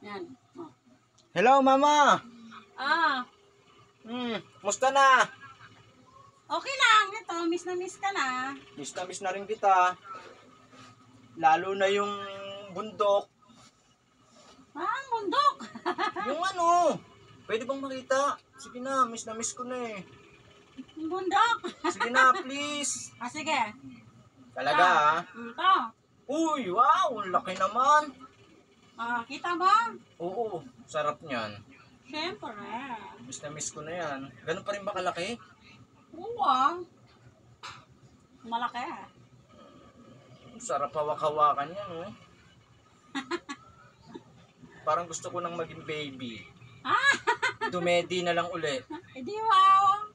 Yan. Oh. Hello, mama. Ah, Hmm, musta na? okay lang. Ito, miss na miss ka na. Miss na miss na rin kita. Lalo na yung bundok. Ah, bundok. Yung ano, pwede bang makita? Sige na, miss na miss ko na eh. bundok. Sige na, please. Ah, sige. Talaga ah. Mm, Ito. Uy, wow, ang laki naman. Ah, kita mo? Oo, sarap niyan. Siyempre. Miss na miss ko na yan. Ganun pa rin ba kalaki? Oo ah. Malaki ah. Sarap hawak-hawakan yan, oh. Parang gusto ko nang maging baby. Dumedi na lang uli. Eh di wow.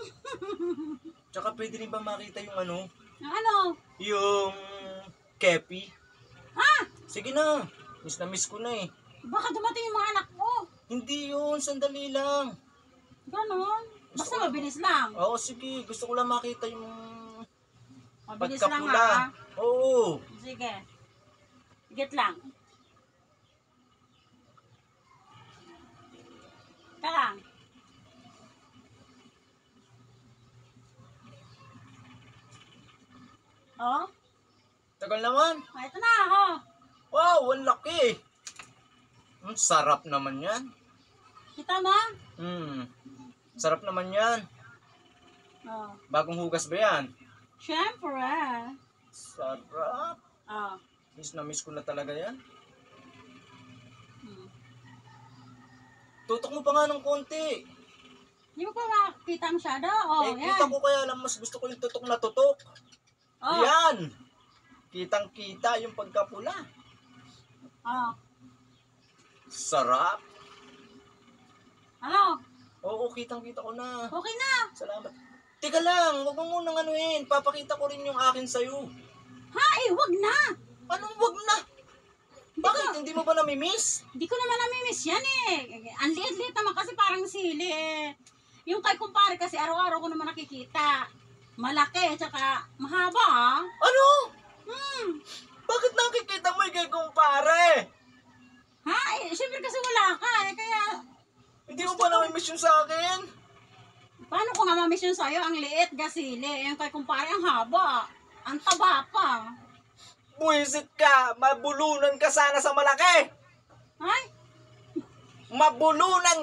Tsaka pwede rin ba makita yung ano? Ano? Yung kepi? Ah! Sige na. Miss na miss ko na eh. Baka dumating yung mga anak mo. Hindi yun. Sandali lang. Ganon. Basta Gusto ko- mabilis lang. Oo, sige. Gusto ko lang makita yung Mabilis lang pagkapula. ha. Oo. Sige. Get lang. Ka lang. Oh, Tagal naman. oh, ito na ako. Wow, ang laki. Ang sarap naman yan. Kita mo? Hmm. Sarap naman yan. Oh, Bagong hugas ba yan? syempre. Sarap. Oh. Miss na miss ko na talaga yan. Hmm. Tutok mo pa nga ng konti. Hindi mo pa makakita masyado? Oh, eh, yan. kita ko kaya lang mas gusto ko yung tutok na tutok. Oh, Yan! Kitang kita yung pagkapula. oh. Sarap. Ano? Oo, kitang kita ko na. Okay na. Salamat. Teka lang, huwag mo munang anuhin. Papakita ko rin yung akin sa'yo. Ha, eh, wag na. Anong wag na? Bakit? Hindi mo ba namimiss? Hindi ko naman namimiss yan eh. Ang liit-liit naman kasi parang sili eh. Yung kay kumpare kasi araw-araw ko naman nakikita. Malaki, tsaka mahaba ah. Ano? Hmm. Bakit nakikita mo yung kumpare? Ha? Eh, syempre kasi wala ka eh. Kaya, Hindi mo ba namimiss yung sa akin? paano ko nga mamiss yun sa'yo? Ang liit, gasili. Yung kay kumpare, ang haba. Ang taba pa. Buisit ka! Mabulunan ka sana sa malaki! Ay, Mabulunan